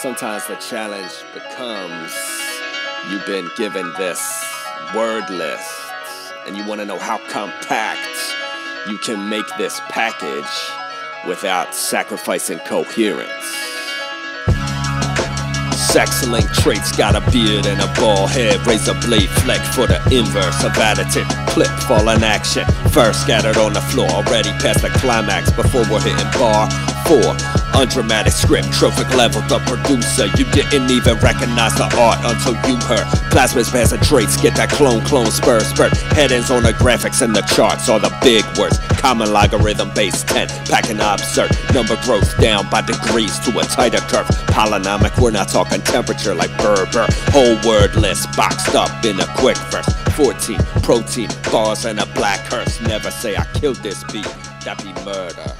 Sometimes the challenge becomes you've been given this word list and you want to know how compact you can make this package without sacrificing coherence. Sex-link traits got a beard and a bald head, razor blade fleck for the inverse of additive. Clip falling action, first scattered on the floor, already past the climax before we're hitting bar four. Undramatic script, trophic level, the producer. You didn't even recognize the art until you heard. Plasma's passing traits, get that clone, clone, spur, spurt. Headings on the graphics and the charts are the big words. Common logarithm base 10, packing absurd. Number growth down by degrees to a tighter curve. Polynomic, we're not talking temperature like Berber. Whole word list boxed up in a quick verse. 14 protein bars and a black hearse. Never say I killed this beat, that be murder.